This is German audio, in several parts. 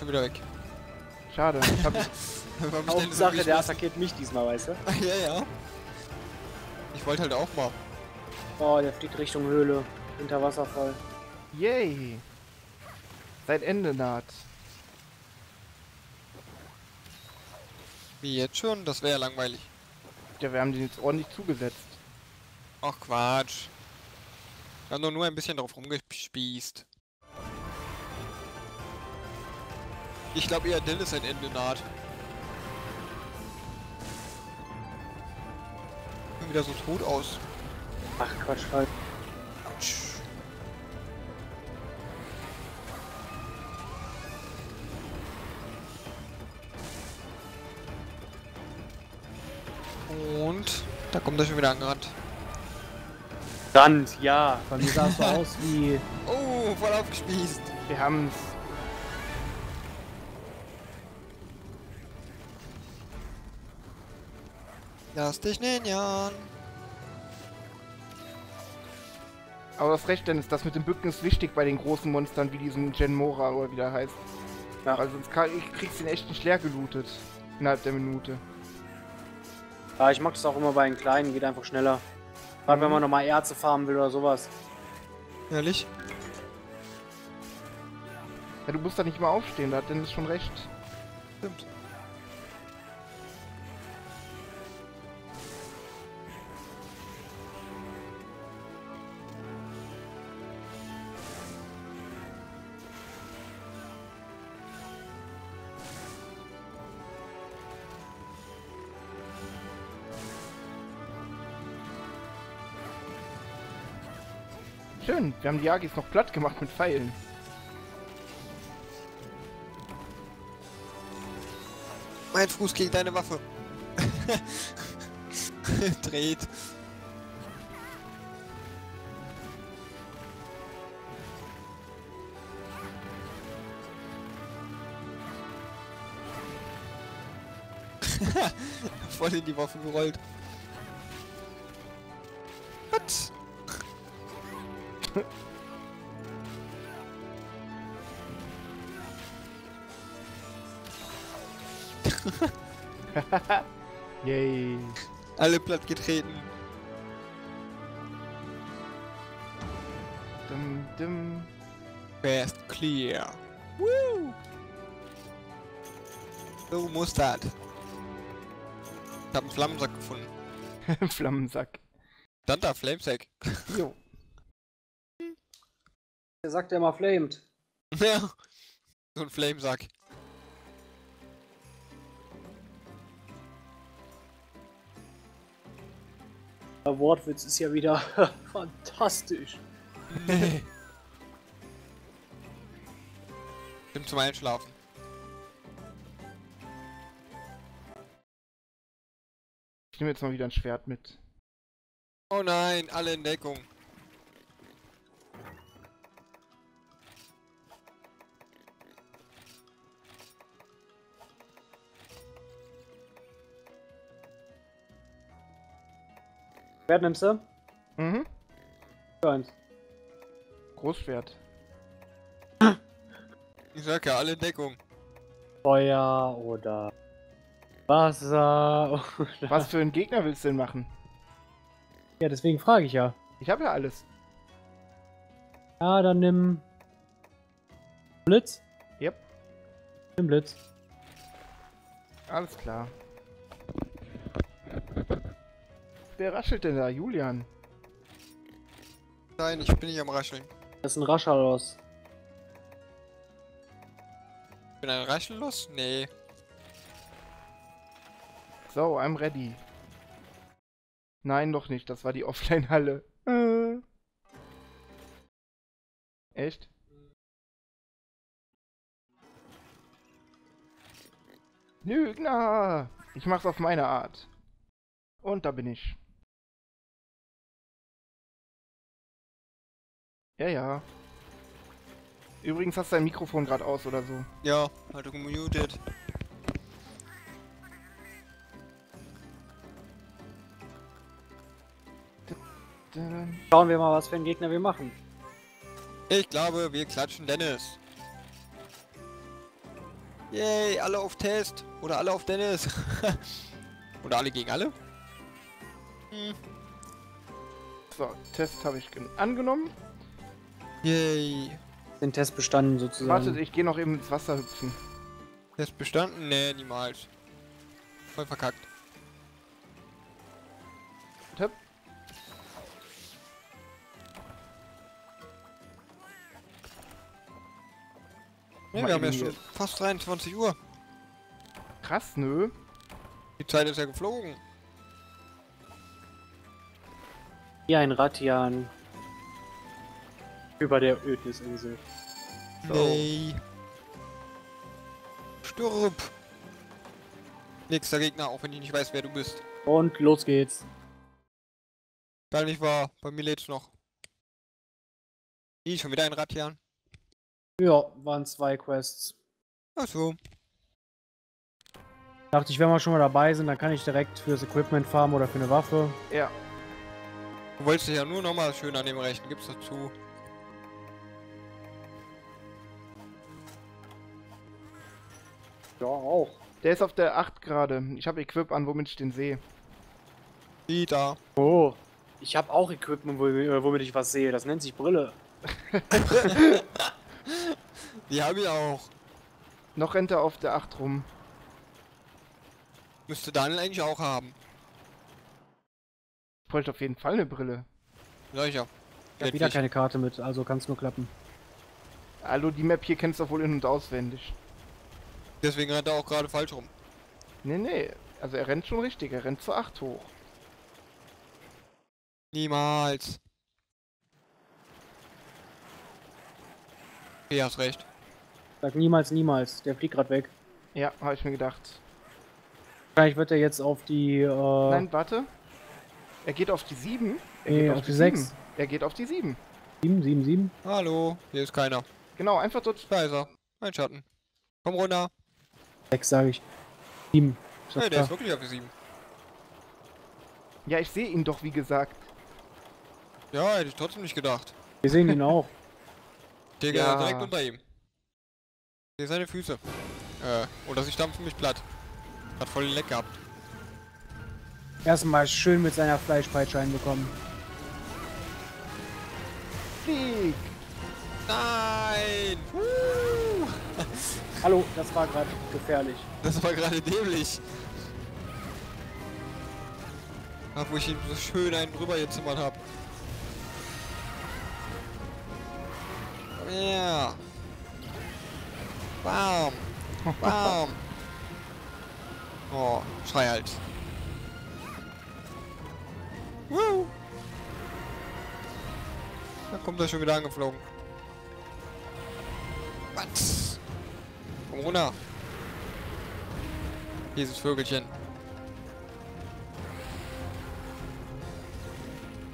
schon wieder weg. Schade. Ich hab, Hauptsache, mich der attackiert mich diesmal, weißt du? ja, ja. Ich wollte halt auch mal. Oh, der fliegt Richtung Höhle. Hinterwasserfall. yay. Sein Ende naht. Wie jetzt schon? Das wäre ja langweilig. Ja, wir haben den jetzt ordentlich zugesetzt. Ach Quatsch. Wir haben doch nur ein bisschen drauf rumgespießt. Ich glaube eher Dennis ein Ende naht. Sieht wieder so tot aus. Ach Quatsch, halt. Autsch. Und da kommt er schon wieder angerannt. Rand, ja. Bei mir sah es so aus wie. Oh, voll aufgespießt. Wir haben's. Lass dich ninjan. Aber das Recht, Dennis, das mit dem Bücken ist wichtig bei den großen Monstern wie diesem Genmora oder wie der heißt. Ja. Weil sonst kann, ich kriegst den echt nicht leer gelootet. Innerhalb der Minute. Ja, ich mag das auch immer bei den Kleinen, geht einfach schneller. Gerade wenn Mhm. man nochmal Erze farmen will oder sowas. Ehrlich? Ja, du musst da nicht mal aufstehen, da hat Dennis schon recht. Stimmt. Schön, wir haben die Agis noch platt gemacht mit Pfeilen. Mein Fuß gegen deine Waffe. Dreht. Voll in die Waffe gerollt. Was? Yay. Alle platt getreten. Dum, dum. Fast clear. Woo! So muss das. Ich hab einen Flammensack gefunden. Flammensack. Stand da, Flamesack. Jo. Der sagt ja immer flamed. ja. So ein Flamesack. Der Wortwitz ist ja wieder fantastisch. Nee. Stimmt zum Einschlafen. Ich nehme jetzt mal wieder ein Schwert mit. Oh nein, alle in Deckung. Wer nimmst du? Mhm. Für eins. Großschwert. Ich sag ja, alle in Deckung. Feuer oder Wasser oder... Was für einen Gegner willst du denn machen? Ja, deswegen frage ich ja. Ich habe ja alles. Ja, dann nimm... Blitz? Yep. Nimm Blitz. Alles klar. Wer raschelt denn da? Julian. Nein, ich bin nicht am Rascheln. Das ist ein Raschalos. Ich bin ein Raschellos? Nee. So, I'm ready. Nein, noch nicht. Das war die Offline-Halle. Äh. Echt? Lügner! Ich mach's auf meine Art. Und da bin ich. Ja, ja. Übrigens hast du dein Mikrofon gerade aus oder so. Ja, halt du gemutet. Schauen wir mal, was für einen Gegner wir machen. Ich glaube, wir klatschen Dennis. Yay, alle auf Test. Oder alle auf Dennis. Oder alle gegen alle? Hm. So, Test habe ich gen- angenommen. Yay. Den Test bestanden sozusagen. Wartet, ich gehe noch eben ins Wasser hüpfen. Test bestanden? Nee, niemals. Voll verkackt. Tipp. Nee, wir haben ja schon fast 23 Uhr. Krass, nö. Die Zeit ist ja geflogen. Hier ein Ratian. Über der Ödnisinsel. So. Nee. Stirb. Nächster Gegner, auch wenn ich nicht weiß, wer du bist. Und los geht's. Gar nicht wahr, bei mir lädt's noch. Ih, schon wieder ein Ratian. Ja, waren zwei Quests. Achso. Dachte ich, wenn wir schon mal dabei sind, dann kann ich direkt fürs Equipment farmen oder für eine Waffe. Ja, Du wolltest dich ja nur nochmal schön an dem Rechten, gib's dazu. Ja, auch. der ist auf der 8 gerade. Ich habe Equip an, womit ich den sehe. Die da. Oh. Ich habe auch Equipment, wo- womit ich was sehe. Das nennt sich Brille. Die habe ich auch. Noch rennt er auf der 8 rum. Müsste Daniel eigentlich auch haben. Ich bräuchte auf jeden Fall eine Brille. Sag ich ja. Ich habe wieder keine Karte mit, also kann es nur klappen. Hallo, die Map hier kennst du wohl in- und auswendig. Deswegen rennt er auch gerade falsch rum. Nee, nee. Also er rennt schon richtig. Er rennt zur 8 hoch. Niemals. Okay, hast recht. Sag niemals, niemals. Der fliegt gerade weg. Ja, habe ich mir gedacht. Wahrscheinlich wird er jetzt auf die, äh, Nein, warte. Er geht auf die 7. Er Nee, geht auf die sechs. 7. Er geht auf die 7. 7, 7, 7. Hallo, hier ist keiner. Genau, einfach dort. Da ist er. Mein Schatten. Komm runter. 6 sage ich. 7. Ist Hey, der ist klar? wirklich auf die 7. Ja, ich sehe ihn doch, wie gesagt. Ja, hätte ich trotzdem nicht gedacht. Wir sehen ihn auch. Digga, Ja. direkt unter ihm. Ich sehe seine Füße. Äh, oder sie stampfen mich platt. Hat voll den Leck gehabt. Erstmal schön mit seiner Fleischpeitsche einbekommen. Flieg! Nein! Woo! Hallo, das war gerade gefährlich. Das war gerade dämlich. Ach, wo ich ihm so schön einen drüber gezimmert hab. Ja. Bam. Bam. Oh, schrei halt. Woo. Da kommt er schon wieder angeflogen. Was? Runter. Dieses Vögelchen.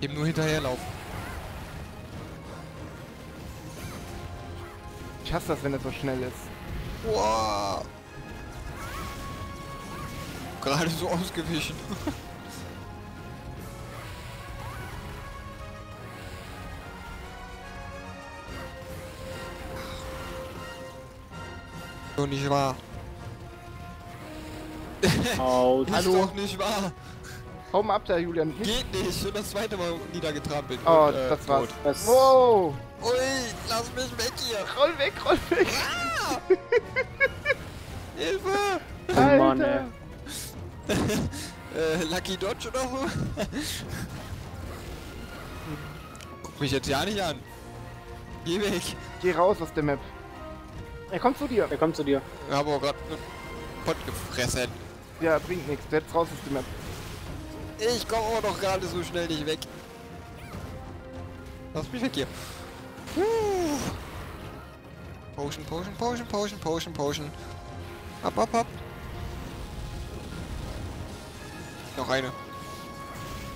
Eben nur hinterherlaufen. Ich hasse das, wenn er so schnell ist. Wow. Gerade so ausgewichen. so nicht wahr. Autsch. Ist Hallo? doch nicht wahr. Hau mal ab da, Julian. Geht nicht. Schon das zweite Mal niedergetrampelt. Oh, Und, äh, das war's. tot. Das Wow! Ui, lass mich weg hier. Roll weg, roll weg! Hilfe. Oh Mann, ey. Alter! Äh, Lucky Dodge oder so? Guck mich jetzt ja nicht an. Geh weg. Geh raus aus der Map. Er kommt zu dir. Der kommt zu dir. Ich habe auch gerade einen Pott gefressen. Ja, bringt nichts. Jetzt raus aus der Map. Ich komme aber doch gerade so schnell nicht weg. Lass mich weg hier. Puh. Potion, Potion, Potion, Potion, Potion, Potion. Ab, ab, ab. Noch eine.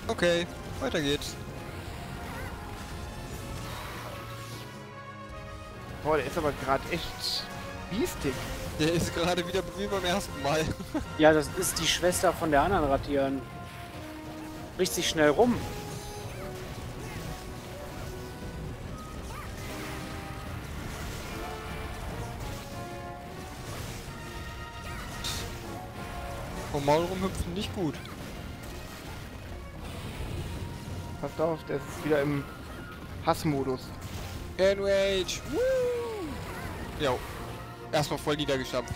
Okay, weiter geht's. Boah, der ist aber gerade echt biestig. Der ist gerade wieder wie beim ersten Mal. Ja, das ist die Schwester von der anderen Ratieren. Bricht sich schnell rum. Vom Maul rumhüpfen nicht gut. Passt auf, der ist wieder im Hassmodus. Enrage! Woo! Jo. Erstmal voll niedergeschafft.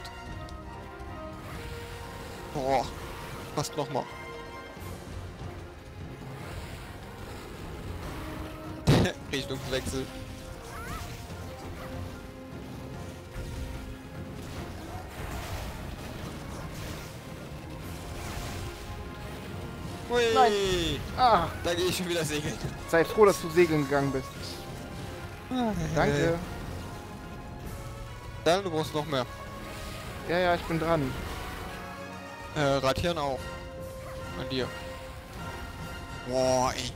Boah. Fast nochmal. Richtungswechsel. Hui! Nein. Ah, Da gehe ich schon wieder segeln. sei froh, dass du segeln gegangen bist. Danke. Dann, du brauchst noch mehr. Ja, ja, ich bin dran. Äh, Ratieren auch. An dir. Boah, ey.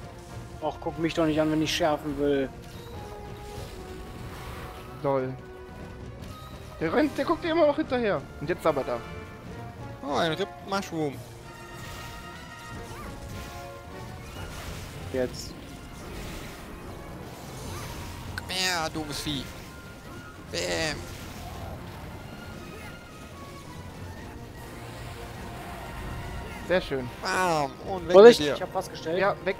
Ach, guck mich doch nicht an, wenn ich schärfen will. Lol. Der rennt, der guckt dir immer noch hinterher. Und jetzt aber da. Oh, ein Rip Mushroom. Jetzt. Komm her, doofes Vieh. Bäm. Sehr schön. Bam. Und weg Vorsicht, mit ich dir. hab was gestellt. Ja, weg.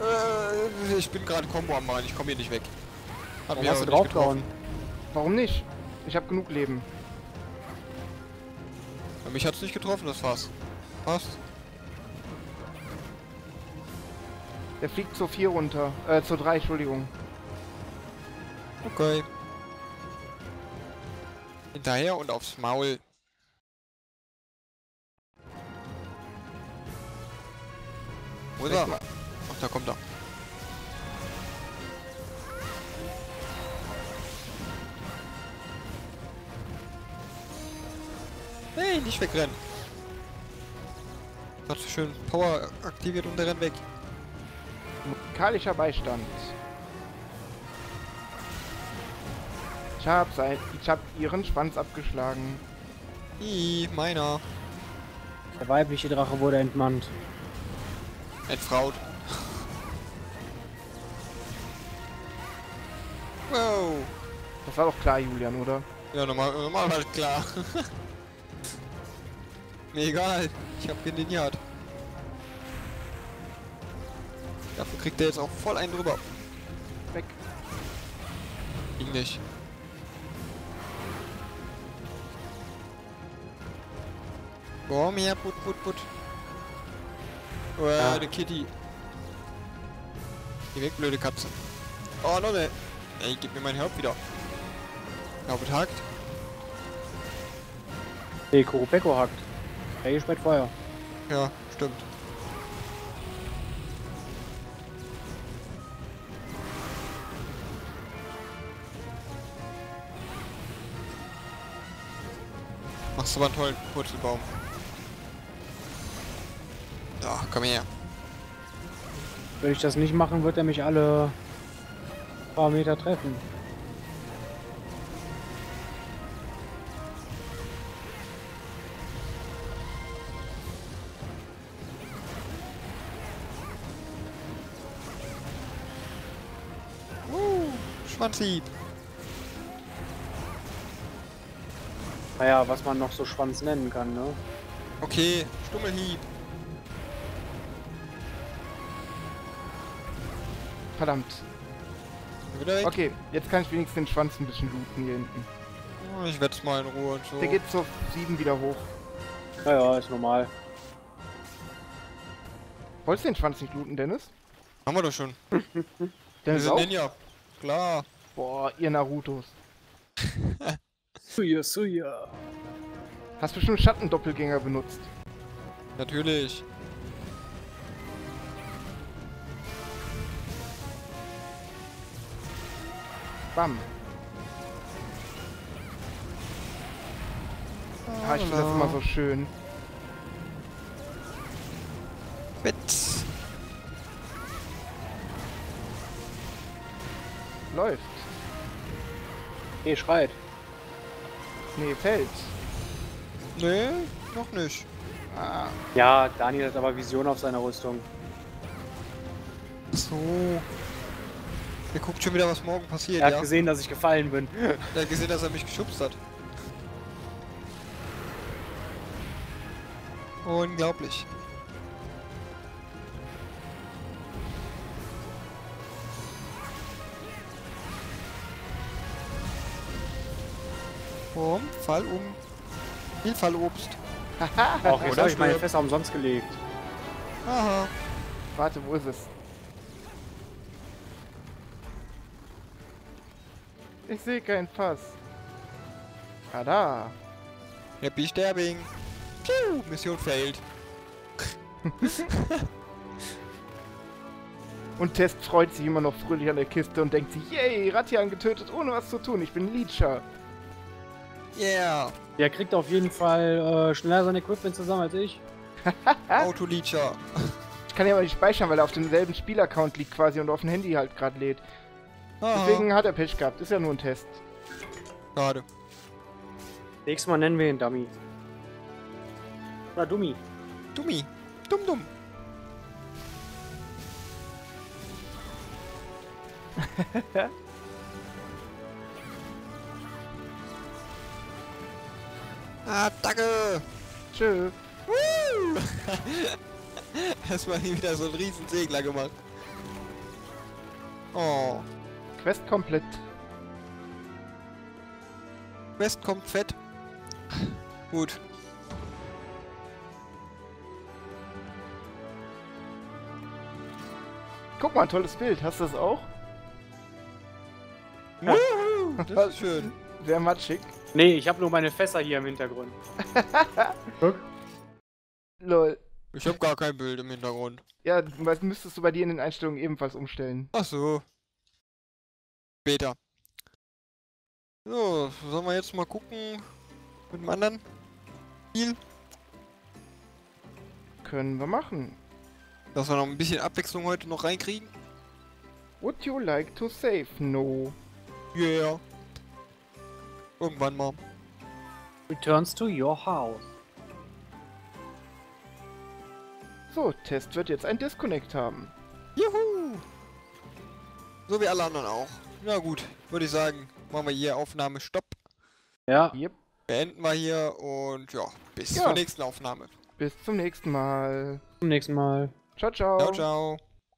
Äh, ich bin gerade Combo am machen. Ich komme hier nicht weg. Hat Warum mich hast du draufgehauen? Warum nicht? Ich habe genug Leben. Ja, Mich hat's nicht getroffen, das Fass. Passt. Der fliegt zur 4 runter. Äh, zur 3, Entschuldigung. Okay. Hinterher und aufs Maul. Wo ist er? mal. Ach, da kommt er. Hey, nicht wegrennen. Hat so schön Power aktiviert und der rennt weg. Musikalischer Beistand. Ich hab sein, ich hab ihren Schwanz abgeschlagen. Ih, meiner. Der weibliche Drache wurde entmannt. Entfraut. wow. Das war doch klar, Julian, oder? Ja, normal, normal war das klar. Mir egal, ich hab geniert. Dafür kriegt er jetzt auch voll einen drüber. Weg. Ging nicht. Komm her, put, put, put. Oh, Ja. eine Kitty. Geh weg, blöde Katze. Oh, noch ne. Ey, gib mir mein Herb wieder. Ja, betagt. Nee, Kurupeko hackt. Hey, spät Feuer. Ja, stimmt. Machst du aber einen tollen Purzelbaum. Ja, komm her. Wenn ich das nicht machen, wird er mich alle paar Meter treffen. Uh, Schwanzhieb. Naja, was man noch so Schwanz nennen kann, ne? Okay, Stummelhieb. Verdammt. Okay, jetzt kann ich wenigstens den Schwanz ein bisschen looten hier hinten. Oh, Ich werd's mal in Ruhe und so. Der geht zur 7 wieder hoch. Naja, ist normal. Wolltest du den Schwanz nicht looten, Dennis? Haben wir doch schon. Wir Dennis sind auch? Ninja. Klar. Boah, ihr Narutos. Suya, Suya. Hast bestimmt Schattendoppelgänger benutzt. Natürlich. Bam. Ah, ich finde das immer so schön. Witz. Läuft. Hey, schreit. Nee, fällt. Nee, noch nicht. Ah, Ja, Daniel hat aber Vision auf seiner Rüstung. So. Er guckt schon wieder, was morgen passiert, Er hat ja? gesehen, dass ich gefallen bin. Er hat gesehen, dass er mich geschubst hat. Unglaublich. Boom, Fall um. Viel Fallobst. Auch jetzt Oder habe ich meine. Fässer umsonst gelegt. Aha. Warte, wo ist es? Ich sehe kein Fass. Ah, da. Happy Sterbing. Piu, Mission failed. Und Test freut sich immer noch fröhlich an der Kiste und denkt sich, yay, Ratian getötet, ohne was zu tun. Ich bin Leecher. Yeah. Der kriegt auf jeden Fall äh, schneller sein Equipment zusammen als ich. Autoleacher. Ich kann ja aber nicht speichern, weil er auf demselben Spielaccount liegt quasi und auf dem Handy halt gerade lädt. Aha. Deswegen hat er Pech gehabt. Ist ja nur ein Test. Schade. Nächstes Mal nennen wir ihn Dummy. Oder Dummy. Dummi. Dumm, dumm. Attacke! Tschö. Woo! Erstmal hier wieder so einen riesen Segler gemacht. Oh. Quest komplett. West kommt fett. Gut. Guck mal, ein tolles Bild. Hast du das auch? Woohoo! Das ist schön. Sehr matschig. Nee, ich habe nur meine Fässer hier im Hintergrund. Guck. Lol. Ich habe gar kein Bild im Hintergrund. Ja, was müsstest du bei dir in den Einstellungen ebenfalls umstellen? Ach so. Später. So, sollen wir jetzt mal gucken mit dem anderen Spiel, Können wir machen. dass wir noch ein bisschen Abwechslung heute noch reinkriegen? Would you like to save? No. Yeah. Irgendwann mal. Returns to your house. So, Test wird jetzt ein Disconnect haben. Juhu! So wie alle anderen auch. Na gut, würde ich sagen, machen wir hier Aufnahme Stopp. Ja, Yep. Beenden wir hier und ja, bis Ja. zur nächsten Aufnahme. Bis zum nächsten Mal. zum nächsten Mal. Ciao, ciao. Ciao, ciao.